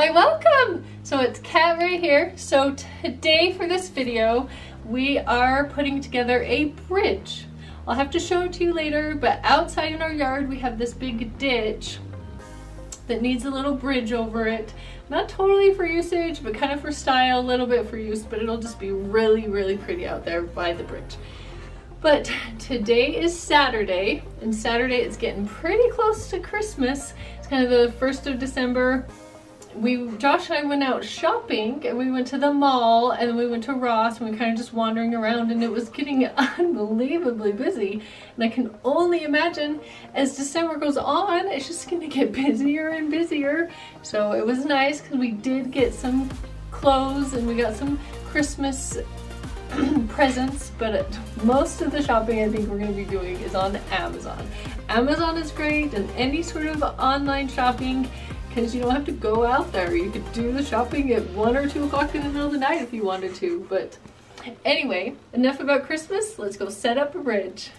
Why welcome! So it's Kat right here. So today for this video, we are putting together a bridge. I'll have to show it to you later, but outside in our yard we have this big ditch that needs a little bridge over it. Not totally for usage, but kind of for style, a little bit for use, but it'll just be really, really pretty out there by the bridge. But today is Saturday, and Saturday is getting pretty close to Christmas. It's kind of the 1st of December. We, Josh and I went out shopping, and we went to the mall, and we went to Ross, and we kind of just wandering around, and it was getting unbelievably busy. And I can only imagine as December goes on, it's just gonna get busier and busier. So it was nice because we did get some clothes, and we got some Christmas presents, but most of the shopping I think we're going to be doing is on Amazon. Amazon is great and any sort of online shopping because you don't have to go out there. You could do the shopping at 1 or 2 o'clock in the middle of the night if you wanted to. But anyway, enough about Christmas. Let's go set up a bridge.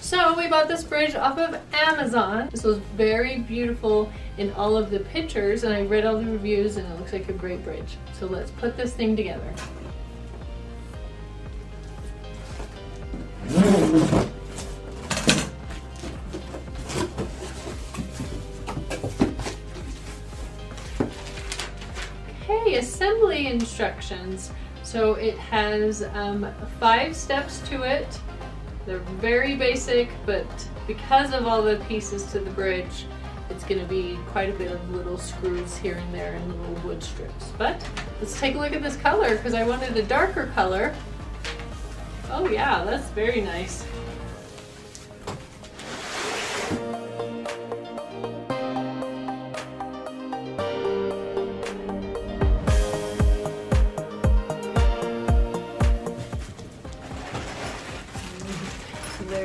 So we bought this bridge off of Amazon. This was very beautiful in all of the pictures and I read all the reviews and it looks like a great bridge. So let's put this thing together. Okay, assembly instructions. So it has um, five steps to it. They're very basic, but because of all the pieces to the bridge, it's going to be quite a bit of little screws here and there and little wood strips. But let's take a look at this color because I wanted a darker color. Oh yeah, that's very nice.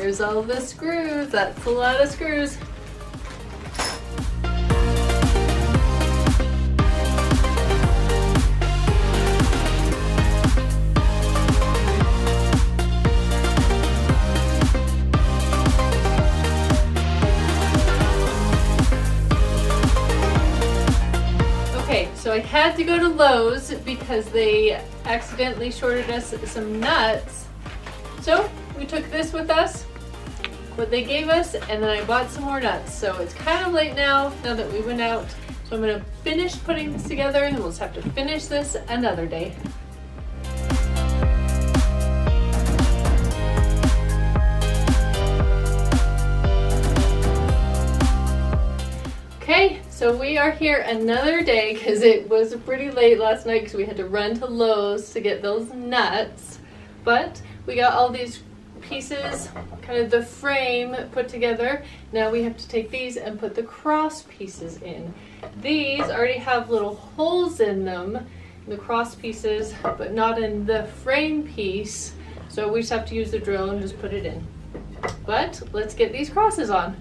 There's all the screws. That's a lot of screws. Okay, so I had to go to Lowe's because they accidentally shorted us some nuts. So we took this with us, what they gave us, and then I bought some more nuts. So it's kind of late now, now that we went out. So I'm gonna finish putting this together and we'll just have to finish this another day. Okay, so we are here another day because it was pretty late last night because we had to run to Lowe's to get those nuts. But we got all these pieces, kind of the frame put together. Now we have to take these and put the cross pieces in. These already have little holes in them, the cross pieces, but not in the frame piece. So we just have to use the drill and just put it in. But let's get these crosses on.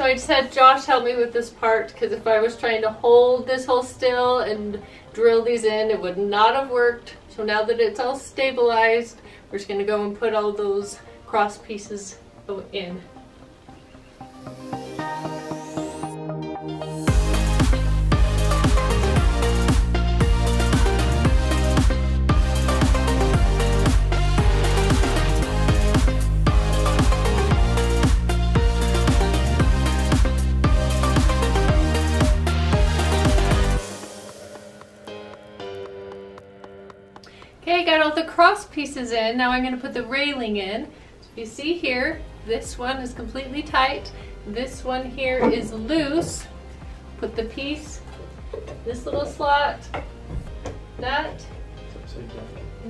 So I just had Josh help me with this part because if I was trying to hold this hole still and drill these in, it would not have worked. So now that it's all stabilized, we're just going to go and put all those cross pieces in. Okay, got all the cross pieces in. Now I'm going to put the railing in. So you see here, this one is completely tight. This one here is loose. Put the piece, this little slot, that,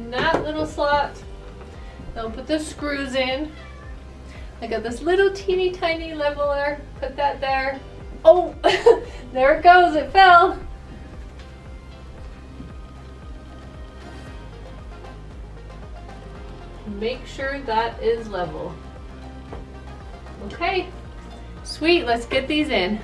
that little slot. Then put the screws in. I got this little teeny tiny leveler. Put that there. Oh, there it goes. It fell. Make sure that is level. Okay, sweet, let's get these in.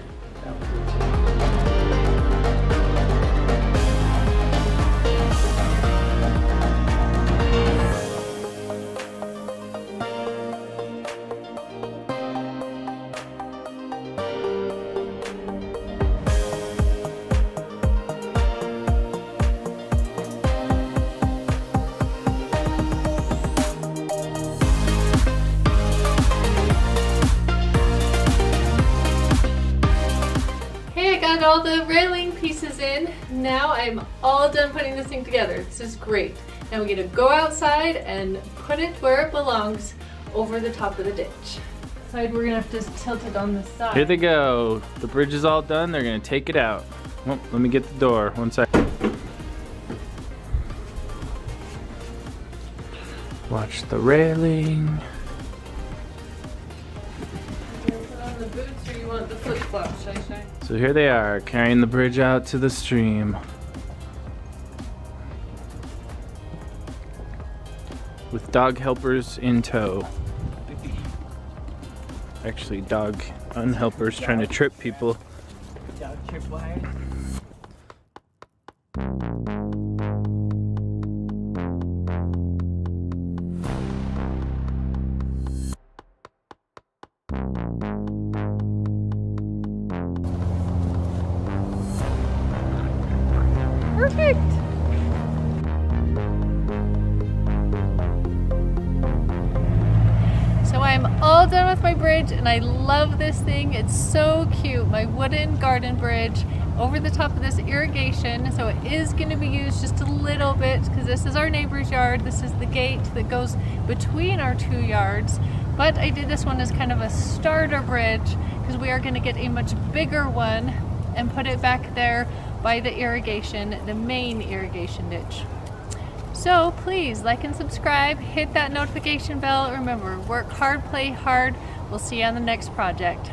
The railing pieces in. Now I'm all done putting this thing together. This is great. Now we get to go outside and put it where it belongs over the top of the ditch. Side, we're gonna have to tilt it on the side. Here they go. The bridge is all done. They're gonna take it out. Well, let me get the door. One second. Watch the railing. Boots or you want the flip flops? So here they are, carrying the bridge out to the stream. With dog helpers in tow. Actually, dog unhelpers trying to trip people. Dog. All done with my bridge and I love this thing. It's so cute. My wooden garden bridge over the top of this irrigation. So it is going to be used just a little bit because this is our neighbor's yard. This is the gate that goes between our two yards. But I did this one as kind of a starter bridge because we are going to get a much bigger one and put it back there by the irrigation, the main irrigation ditch. So please like and subscribe, hit that notification bell. Remember, work hard, play hard. We'll see you on the next project.